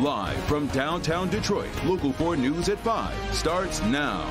Live from downtown Detroit, Local 4 News at 5 starts now.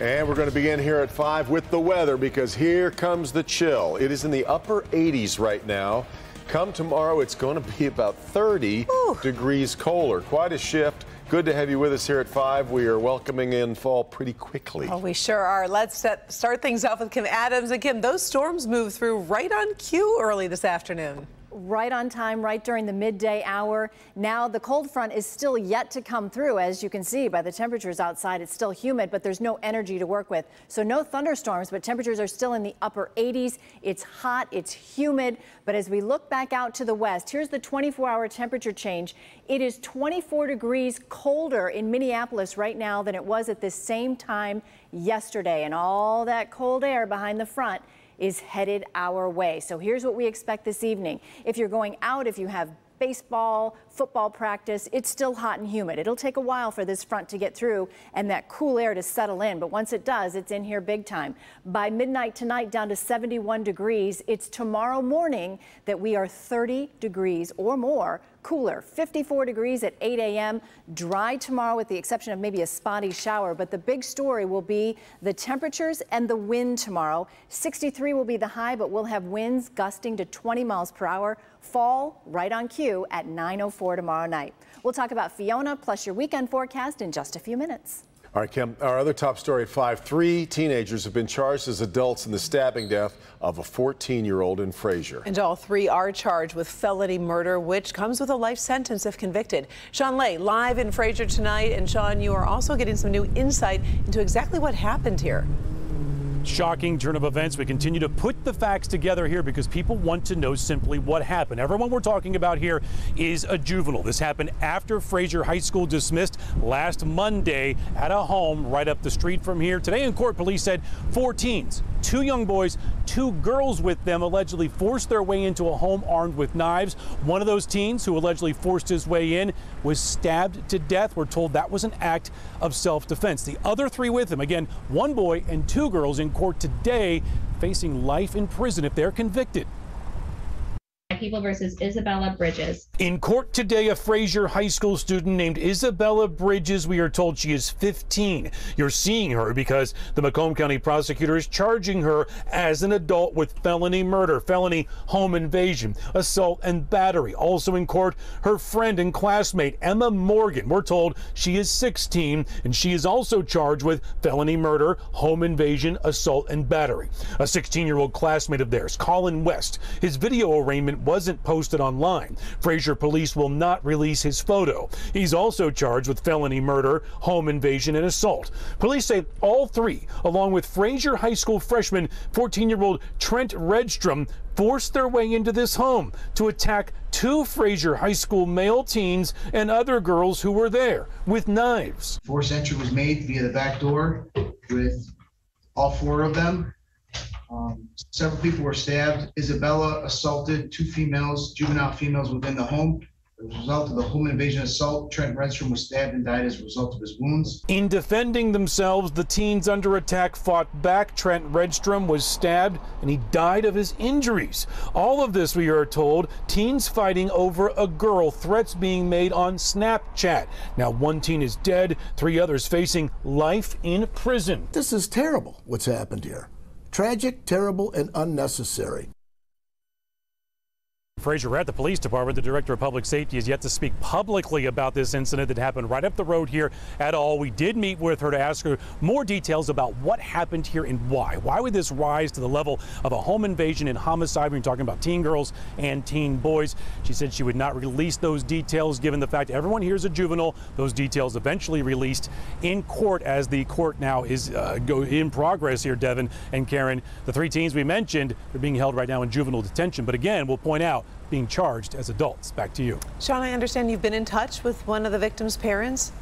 And we're going to begin here at 5 with the weather because here comes the chill. It is in the upper 80s right now. Come tomorrow, it's going to be about 30 Ooh. degrees colder. Quite a shift. Good to have you with us here at 5. We are welcoming in fall pretty quickly. Oh, we sure are. Let's set, start things off with Kim Adams. And Kim, those storms moved through right on cue early this afternoon right on time, right during the midday hour. Now, the cold front is still yet to come through. As you can see by the temperatures outside, it's still humid, but there's no energy to work with. So no thunderstorms, but temperatures are still in the upper 80s. It's hot, it's humid. But as we look back out to the west, here's the 24 hour temperature change. It is 24 degrees colder in Minneapolis right now than it was at the same time yesterday. And all that cold air behind the front is headed our way. So here's what we expect this evening. If you're going out, if you have baseball, football practice, it's still hot and humid. It'll take a while for this front to get through and that cool air to settle in, but once it does, it's in here big time. By midnight tonight, down to 71 degrees. It's tomorrow morning that we are 30 degrees or more cooler. 54 degrees at 8 a.m. Dry tomorrow with the exception of maybe a spotty shower. But the big story will be the temperatures and the wind tomorrow. 63 will be the high, but we'll have winds gusting to 20 miles per hour. Fall right on cue at 9.04 tomorrow night. We'll talk about Fiona plus your weekend forecast in just a few minutes. All right, Kim, our other top story at 5. Three teenagers have been charged as adults in the stabbing death of a 14-year-old in Fraser. And all three are charged with felony murder, which comes with a life sentence if convicted. Shawn Ley, live in Fraser tonight. And Sean, you are also getting some new insight into exactly what happened here shocking turn of events. We continue to put the facts together here because people want to know simply what happened. Everyone we're talking about here is a juvenile. This happened after Fraser High School dismissed last Monday at a home right up the street from here. Today in court, police said four teens, two young boys, two girls with them allegedly forced their way into a home armed with knives. One of those teens who allegedly forced his way in was stabbed to death. We're told that was an act of self-defense. The other three with him, again, one boy and two girls in court today facing life in prison if they're convicted. People versus Isabella Bridges. In court today, a Fraser High School student named Isabella Bridges. We are told she is 15. You're seeing her because the Macomb County prosecutor is charging her as an adult with felony murder, felony home invasion, assault, and battery. Also in court, her friend and classmate Emma Morgan. We're told she is 16 and she is also charged with felony murder, home invasion, assault, and battery. A 16 year old classmate of theirs, Colin West, his video arraignment wasn't posted online. Fraser police will not release his photo. He's also charged with felony murder, home invasion, and assault. Police say all three, along with Fraser High School freshman 14 year old Trent Redstrom, forced their way into this home to attack two Fraser High School male teens and other girls who were there with knives. Forced entry was made via the back door with all four of them. Um, several people were stabbed. Isabella assaulted two females, juvenile females within the home. As a result of the home invasion assault, Trent Redstrom was stabbed and died as a result of his wounds. In defending themselves, the teens under attack fought back. Trent Redstrom was stabbed and he died of his injuries. All of this, we are told, teens fighting over a girl, threats being made on Snapchat. Now, one teen is dead, three others facing life in prison. This is terrible what's happened here. Tragic, terrible, and unnecessary. Fraser, at the police department. The director of public safety has yet to speak publicly about this incident that happened right up the road here at all. We did meet with her to ask her more details about what happened here and why. Why would this rise to the level of a home invasion and homicide? We're talking about teen girls and teen boys. She said she would not release those details given the fact everyone here is a juvenile. Those details eventually released in court as the court now is uh, go in progress here, Devin and Karen. The three teens we mentioned are being held right now in juvenile detention. But again, we'll point out being charged as adults. Back to you. Shawn, I understand you've been in touch with one of the victim's parents.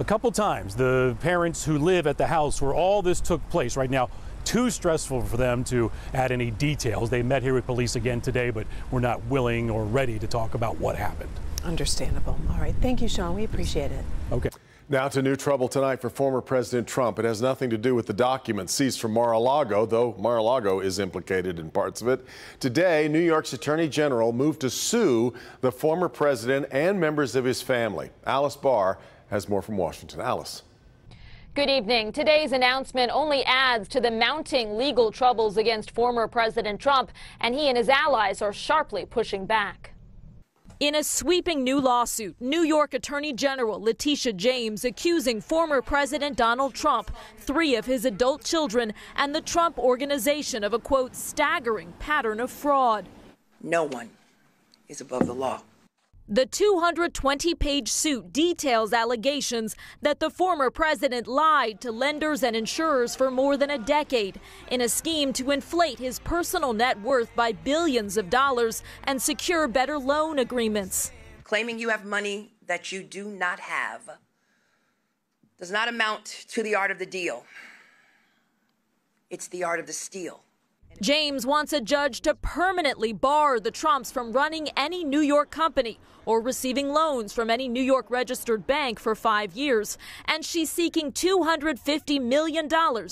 A couple times, the parents who live at the house where all this took place right now, too stressful for them to add any details. They met here with police again today, but we're not willing or ready to talk about what happened. Understandable. All right. Thank you, Shawn. We appreciate it. Okay. Now to new trouble tonight for former President Trump. It has nothing to do with the documents seized from Mar-a-Lago, though Mar-a-Lago is implicated in parts of it. Today, New York's Attorney General moved to sue the former president and members of his family. Alice Barr has more from Washington. Alice. Good evening. Today's announcement only adds to the mounting legal troubles against former President Trump, and he and his allies are sharply pushing back. In a sweeping new lawsuit, New York Attorney General Letitia James accusing former President Donald Trump, three of his adult children, and the Trump Organization of a quote, staggering pattern of fraud. No one is above the law. The 220 page suit details allegations that the former president lied to lenders and insurers for more than a decade in a scheme to inflate his personal net worth by billions of dollars and secure better loan agreements. Claiming you have money that you do not have does not amount to the art of the deal, it's the art of the steal. James wants a judge to permanently bar the Trumps from running any New York company or receiving loans from any New York registered bank for five years. And she's seeking $250 million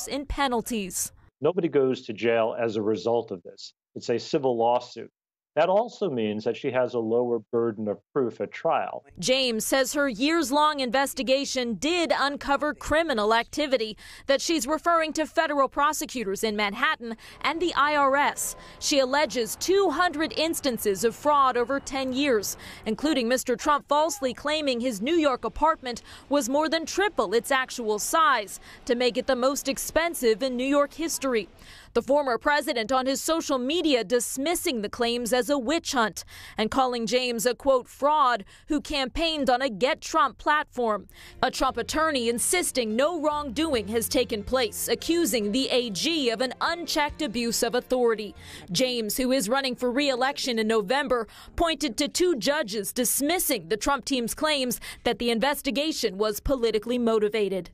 in penalties. Nobody goes to jail as a result of this. It's a civil lawsuit. That also means that she has a lower burden of proof at trial. James says her years long investigation did uncover criminal activity, that she's referring to federal prosecutors in Manhattan and the IRS. She alleges 200 instances of fraud over 10 years, including Mr. Trump falsely claiming his New York apartment was more than triple its actual size to make it the most expensive in New York history. The former president on his social media dismissing the claims as a witch hunt and calling James a quote fraud who campaigned on a Get Trump platform. A Trump attorney insisting no wrongdoing has taken place, accusing the AG of an unchecked abuse of authority. James, who is running for re-election in November, pointed to two judges dismissing the Trump team's claims that the investigation was politically motivated.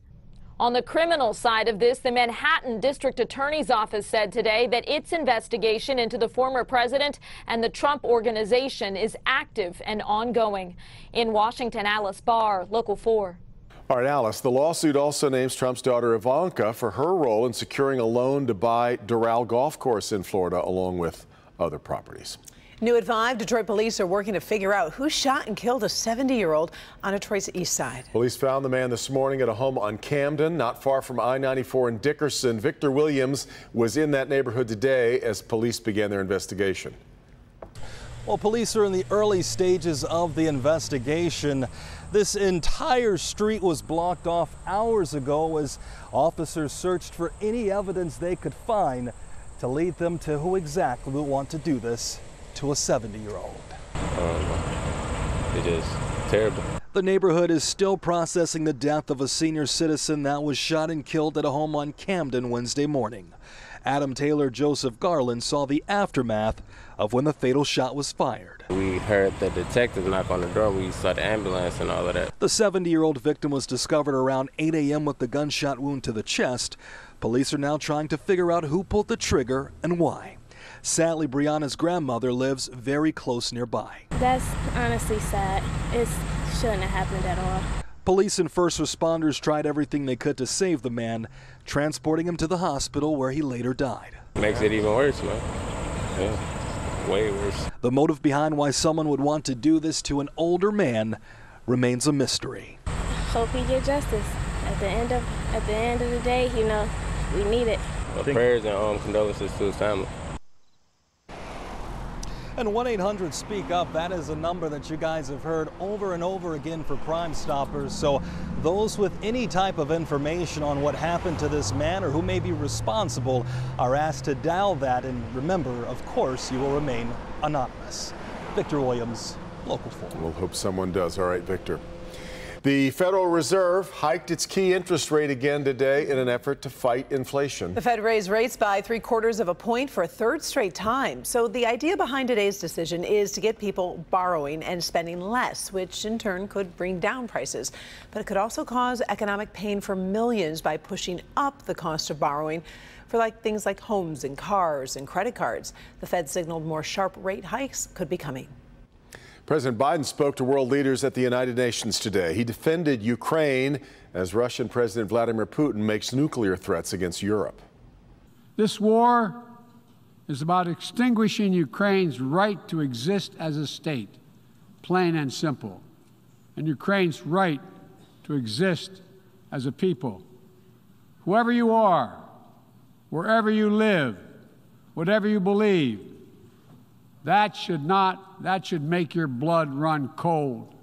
On the criminal side of this, the Manhattan District Attorney's Office said today that its investigation into the former president and the Trump Organization is active and ongoing. In Washington, Alice Barr, Local 4. All right, Alice, the lawsuit also names Trump's daughter Ivanka for her role in securing a loan to buy Doral Golf Course in Florida, along with other properties. New at 5, Detroit police are working to figure out who shot and killed a 70-year-old on Detroit's east side. Police found the man this morning at a home on Camden, not far from I-94 in Dickerson. Victor Williams was in that neighborhood today as police began their investigation. Well, police are in the early stages of the investigation. This entire street was blocked off hours ago as officers searched for any evidence they could find to lead them to who exactly would want to do this to a 70 year old. Um, it is terrible. The neighborhood is still processing the death of a senior citizen that was shot and killed at a home on Camden Wednesday morning. Adam Taylor Joseph Garland saw the aftermath of when the fatal shot was fired. We heard the detective knock on the door. We saw the ambulance and all of that. The 70 year old victim was discovered around 8 a.m. with the gunshot wound to the chest. Police are now trying to figure out who pulled the trigger and why. Sadly, Brianna's grandmother lives very close nearby. That's honestly sad. It shouldn't have happened at all. Police and first responders tried everything they could to save the man, transporting him to the hospital where he later died. Makes it even worse, man. Yeah, way worse. The motive behind why someone would want to do this to an older man remains a mystery. Hope he get justice. At the end of at the end of the day, you know, we need it. Well, prayers and um, condolences to his family. And 1 800 Speak Up, that is a number that you guys have heard over and over again for Crime Stoppers. So, those with any type of information on what happened to this man or who may be responsible are asked to dial that. And remember, of course, you will remain anonymous. Victor Williams, Local 4. We'll hope someone does. All right, Victor. The Federal Reserve hiked its key interest rate again today in an effort to fight inflation. The Fed raised rates by three quarters of a point for a third straight time. So the idea behind today's decision is to get people borrowing and spending less, which in turn could bring down prices. But it could also cause economic pain for millions by pushing up the cost of borrowing for like things like homes and cars and credit cards. The Fed signaled more sharp rate hikes could be coming. President Biden spoke to world leaders at the United Nations today. He defended Ukraine as Russian President Vladimir Putin makes nuclear threats against Europe. This war is about extinguishing Ukraine's right to exist as a state, plain and simple, and Ukraine's right to exist as a people. Whoever you are, wherever you live, whatever you believe, that should not, that should make your blood run cold.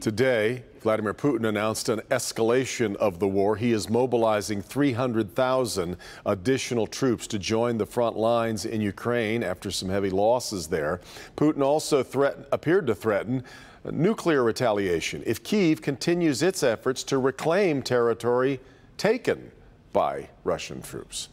Today, Vladimir Putin announced an escalation of the war. He is mobilizing 300,000 additional troops to join the front lines in Ukraine after some heavy losses there. Putin also appeared to threaten nuclear retaliation if Kiev continues its efforts to reclaim territory taken by Russian troops.